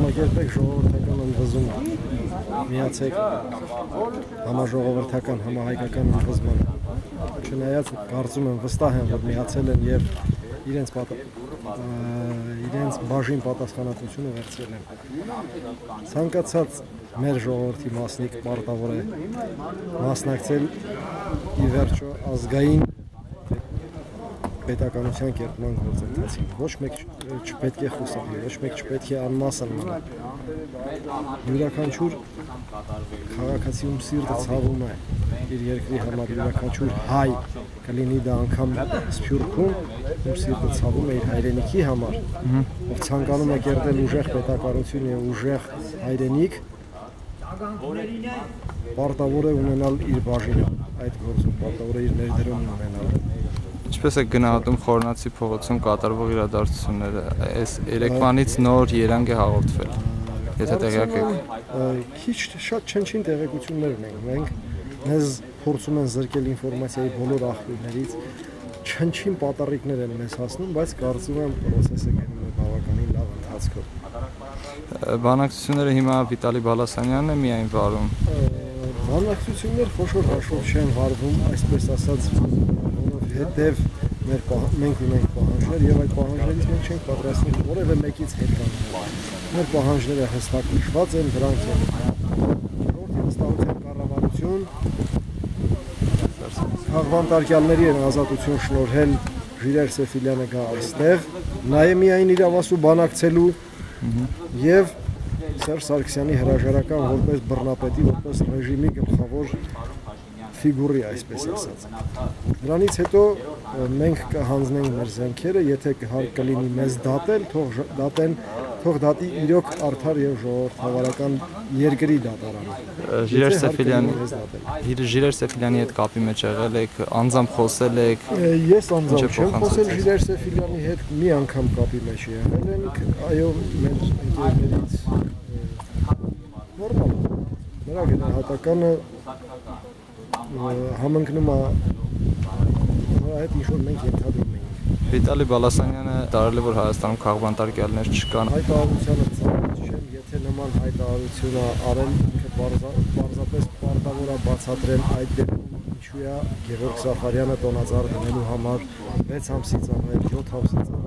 կազմակերպեք ժողովրդական ընդվզումը։ Միացեք համաժողովրդական համահայկական ընդվզմանը։ Չնայած կարծում եմ վստահ եմ, որ միացել են եւ իրենց իրենց բաժին պատասխանատվությունը վերցրել են։ Ցանկացած մեր ժողովրդի մասնիկ պարտավոր է մասնակցել ի վերջո ազգային պետականության կերտման գործընթացին։ Ոչ մեկ չպետք է խուսափի, ոչ մեկ չպետք է անմասն մնա։ Յուրաքանչյուր քաղաքացիում սիրտը ցավում է իր երկրի համար յուրաքանչյուր հայ կլինի դա անգամ Սփյուռքում, ում սիրտը ցավում է իր հայրենիքի համար, ով ցանկանում է կերտել ուժեղ պետականություն եւ ուժեղ հայրենիք, պարտավոր է ունենալ իր բաժինը այդ գործում, պարտավոր է իր ներդրումն ունենալ Ինչպես է գնահատում Խորնացի փողոցում կատարվող իրադարձությունները։ Այս Երևանից նոր երանգ է հաղորդվել։ Եթե տեղյակ եք։ Քիչ շատ չնչին տեղեկություններ ունենք։ Մենք մեզ փորձում են զրկել ինֆորմացիայի բոլոր աղբյուրներից չնչին պատառիկներ են մեզ հասնում, բայց կարծում եմ process-ը գնում է բավականին լավ ընթացքով։ Բանակցությունները հիմա Վիտալի Բալասանյանն է միայն վարում։ Բանակցություններ խոշոր հաշվով չեն վարվում, այսպես ասած, հետև մեր մենք ունենք պահանջներ եւ այդ պահանջներից մենք չենք պատրաստվում որևէ մեկից հետ կանել։ Մեր պահանջները հստակ նշված են, դրանք են քրորդի վստահության կառավարություն Խաղվանտարկյալների են ազատություն շնորհել Ժիրեր Սեֆիլյանը գա այստեղ, նայե միայն իրավասու բանակցելու եւ Սերժ Սարգսյանի հրաժարական որպես բռնապետի, որպես ռեժիմի գլխավոր ֆիգուրի, այսպես ասած։ Դրանից հետո մենք կհանձնենք մեր զենքերը, եթե հարկ կլինի մեզ դատել, թող դատեն, թող դատի իրոք արդար եւ ժողովրդավարական երկրի դատարանը։ Ժիրեր Սեֆիլյանի Ժիրեր Սեֆիլյանի հետ կապի մեջ եղել եք, անձամբ խոսել եք։ Ես անձամբ չեմ խոսել Ժիրեր Սեֆիլյանի հետ, մի անգամ կապի մեջ եղել ենք, այո, մեր ընկերներից նորմալ։ Նրա գնահատականը համընկնում է հետ ինչ որ մենք ենթադրում ենք։ Վիտալի Բալասանյանը տարել է որ Հայաստանում քաղբանտարկյալներ չկան։ Հայտարարությանը ծանոթ չեմ, եթե նման հայտարարությունը արել ինքը պարզապես պարտավոր է բացատրել այդ դեպքում ինչու է Գևորգ Սաֆարյանը տոնածառ դնելու համար 6 ամսից անել, 7 ամսից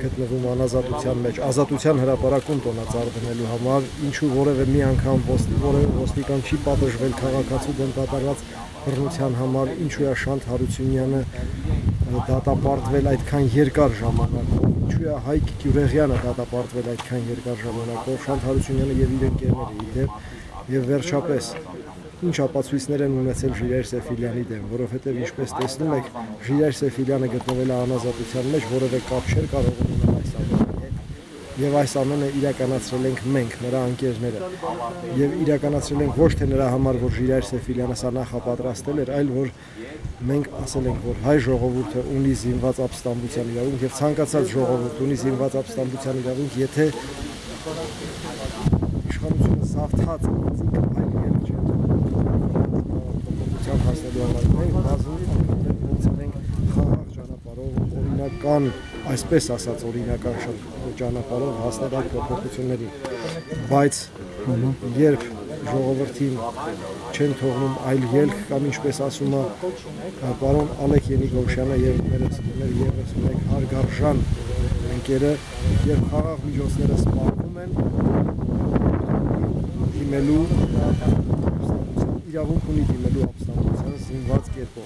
գտնվում անազատության մեջ, ազատության հրապարակում տոնածառ դնելու համար, ինչու որևէ մի անգամ որևէ ոստիկան չի պատժվել քաղաքացու դեմ կատարված բռնության համար, ինչու է Շանթ Հարությունյանը դատապարտվել այդքան երկար ժամանակով, ինչու է Հայկ Գյուրեղյանը դատապարտվել այդքան երկար ժամանակով, Շանթ Հարությունյանը եւ իր ընկերները իդեպ եւ վերջապես ինչ ապացույցներ են ունեցել Ժիրայր Սեֆիլյանի դեմ, որովհետև ինչպես տեսնում եք, Ժիրայր Սեֆիլյանը գտնվել է անազատության մեջ, որևէ կապ չէր կարող ունենալ այս ամենի հետ։ Եվ այս ամենը իրականացրել ենք մենք, նրա ընկերները։ Եվ իրականացրել ենք ոչ թե նրա համար, որ Ժիրայր Սեֆիլյանը սա նախապատրաստել էր, այլ որ մենք ասել ենք, որ հայ ժողովուրդը ունի զինված ապստամբության իրավունք եւ ցանկացած ժողովուրդ ունի զինված ապստամբության իրավունք, եթե իշխանությունը զավթած անձինք այլ ելք չէ փոփոխության հասնելու համար մենք բազում անգամներ փորձել ենք խաղաղ ճանապարհով օրինական, այսպես ասած օրինական ճանապարհով հասնել այդ փոփոխություններին, բայց երբ ժողովրդին չեն թողնում այլ ելք կամ ինչպես ասում է պարոն Ալեք Ենիկովշյանը եւ մեր մեր եւս մեկ հարգարժան ընկերը եւ խաղաղ միջոցները սպառնում են դիմելու իրավունք ունի դիմելու ապստամբության զինված կերպով։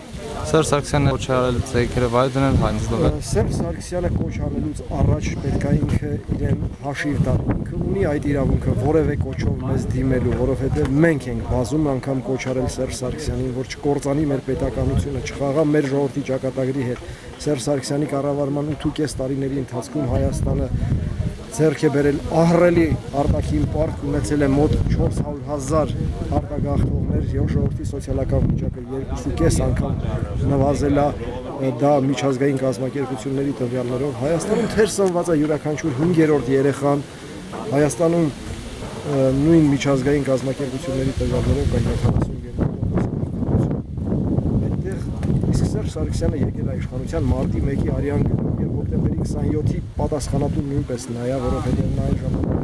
Սերժ Սարգսյանը կոչ արել ձեքերը վայ դնել հայտնվել։ Սերժ Սարգսյանը կոչ անելուց առաջ պետք է ինքը իրեն հաշիվ տալ։ Ինքը ունի այդ իրավունքը որևէ կոչով մեզ դիմելու, որովհետև մենք ենք բազում անգամ կոչ արել Սերժ Սարգսյանին, որ չկործանի մեր պետականությունը, չխաղա մեր ժողովրդի ճակատագրի հետ։ Սերժ Սարգսյանի կառավարման 8.5 տարիների ընթացքում Հայաստանը ձեռք է բերել ահռելի արտաքին պարկ ունեցել է մոտ 400.000 արտագաղթողներ եւ ժողովրդի սոցիալական վիճակը 2.5 անգամ նվազել է դա միջազգային կազմակերպությունների տվյալներով. Հայաստանում թեր սնված է յուրաքանչյուր 5-րդ երեխան Հայաստանում նույն միջազգային կազմակերպությունների տվյալներով կա 72 այդտեղ իսկ Սերժ Սարգսյանը եկել է իշխանության մարտի 1-ի արյան հոկտեմբերի 27-ի պատասխանատու նույնպես նա է, որովհետև նա այն ժամանակ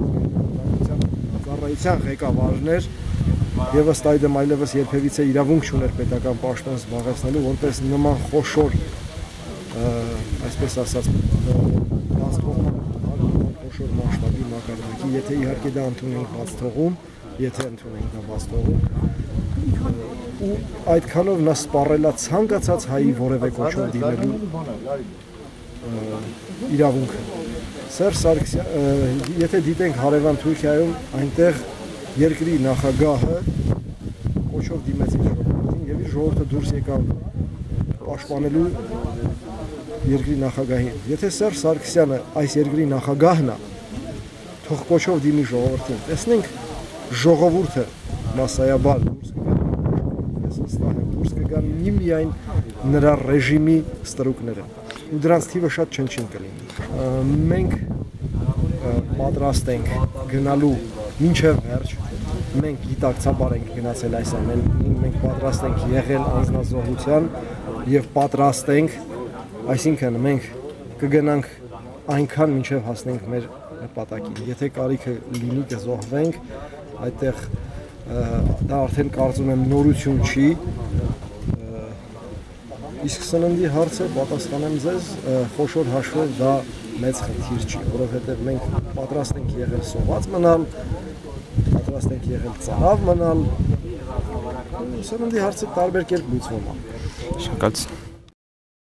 ծառայության ղեկավարներ եւ ըստ այդմ այլևս երբևիցե իրավունք չուներ պետական պաշտոն զբաղեցնելու, որպես նման խոշոր այսպես ասած խոշոր մասշտաբի մակարդակի, եթե իհարկե դա ընդունենք բաց թողում, եթե ընդունենք դա բաց թողում, ու այդքանով նա սպառելա ցանկացած հայի որևէ կոչում դիմելու իրավունքը։ Սերժ Սարգսյան, եթե դիտենք հարևան Թուրքիայում, այնտեղ երկրի նախագահը կոչով դիմեց իր ժողովրդին եւ իր ժողովուրդը դուրս եկավ պաշտպանելու երկրի նախագահին։ Եթե Սերժ Սարգսյանը այս երկրի նախագահն է, թող կոչով դիմի ժողովրդին։ Տեսնենք ժողովուրդը մասսայաբար դուրս կգա։ Ես վստահ եմ, դուրս կգան միմիայն նրա ռեժիմի ստրուկները։ Ու դրանց թիվը շատ չնչին կլինի։ Մենք պատրաստ ենք գնալու մինչև վերջ մենք գիտակցաբար ենք գնացել այս ամեն մենք պատրաստ ենք եղել անznազողության եւ պատրաստ ենք այսինքն մենք կգնանք այնքան մինչև հասնենք մեր նպատակին եթե կարիքը լինի կզոհվենք այդտեղ դա արդեն կարծում եմ նորություն չի իսկ սննդի հարցը պատասխանեմ ձեզ խոշոր հաշվով դա մեծ խնդիր չի որովհետև մենք պատրաստ ենք եղել սոված մնալ պատրաստ ենք եղել ծարավ մնալ սննդի հարցը տարբեր կերպ լուծվում է Շնորհակալություն։